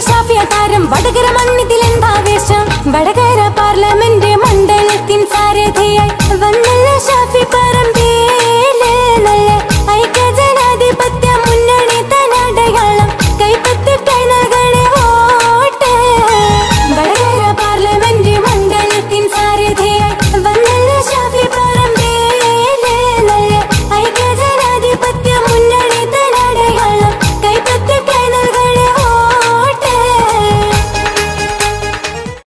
ഷാഫിയ താരം വടകര മണ്ണിതിൽ എന്താവേശം വടകര